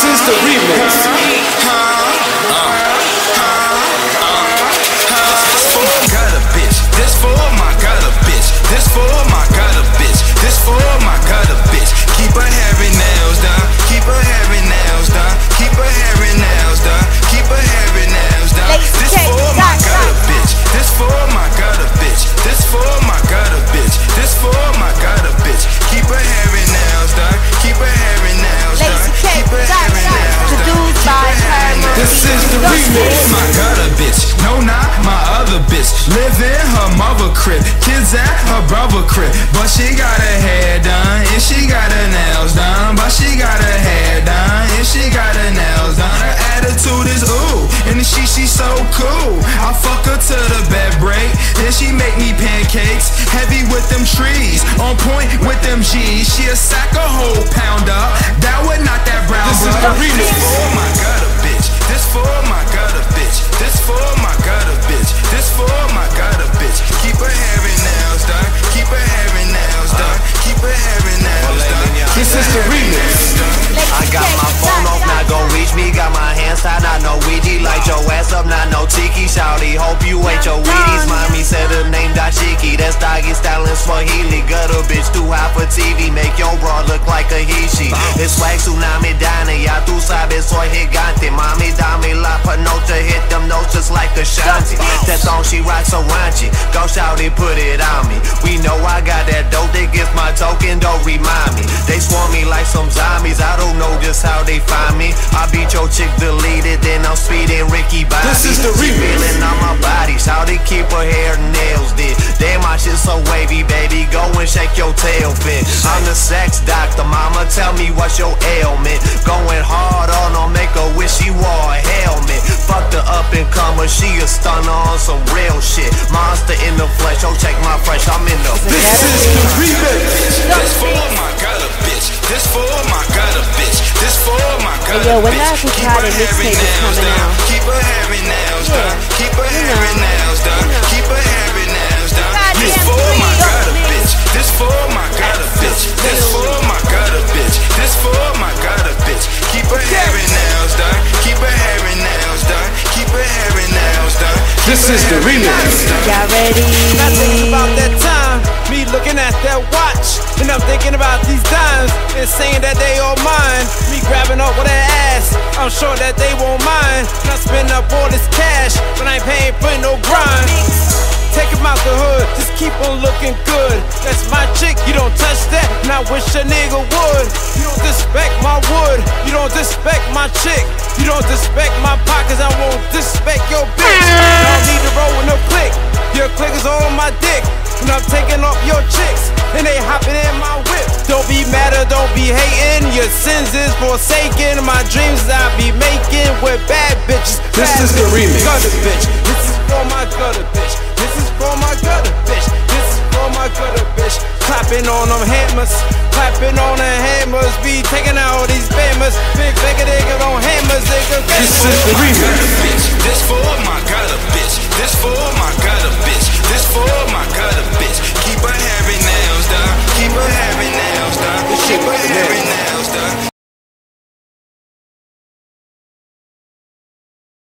This is the remix. We my gutter bitch, no not my other bitch Live in her mother crib, kids at her brother crib But she got her hair done, and she got her nails done But she got her hair done, and she got her nails done Her attitude is ooh, and she, she so cool I fuck her to the bed break, then she make me pancakes Heavy with them trees, on point with them G's She a sack a whole pound up, that would not that brown This is the remix. Tiki. Shouty, hope you ain't your Wheaties. Mommy said her name Dashiki. That's doggy stylin' Swahili. Gutter bitch, too hot for TV. Make your bra look like a hishi. It's swag tsunami dana. Ya tu sabes, soy gigante. Mami, dame la panocha. Hit them notes just like a shanty. That song she rocks so raunchy. Go shouty, put it on me. We know I got that dope. They get my token, don't remind me. They swarm me like some zombies. I don't know just how they find me. I beat your chick deleted, then I'm speeding Ricky Bobby. This is the She remix. feeling on my body. How they keep her hair so wavy, baby. Go and shake your tail fit. I'm the sex doctor, mama. Tell me what's your ailment. Going hard on her, make her wish she wore a helmet. Fuck the up and comer, she a stunner on some real shit. Monster in the flesh, oh check my fresh, I'm in the This is the remix. This for my gutter bitch. This for my gutter bitch. This for my gutter yo, when bitch. that Keep Riccardo her hair and mixtape is nails coming done. out? Keep her hair and nails Yeah, done. Keep her This is the remix. Y'all ready? I think about that time, me looking at that watch, and I'm thinking about these dimes and saying that they all mine. Me grabbing up with that ass, I'm sure that they won't mind. And I spend up all this cash, but I ain't paying for no grind. Take 'em out the hood, just keep on looking good. That's my chick, you don't touch that, and I wish a nigga would. You don't disrespect my wood, you don't disrespect my chick, you don't disrespect my pockets, I won't disrespect your your click is on my dick, and I'm taking off your chicks, and they hopping in my whip. Don't be mad or don't be hating, your sins is forsaken. My dreams I be making with bad bitches. This bad is the remix. Gutter bitch, this is for my gutter bitch. This is for my gutter bitch. This is for my gutter bitch. Clapping on them hammers, clapping on the hammers. Be taking out all these bammers. Big bigger nigga on hammers, nigga. This is the remix. This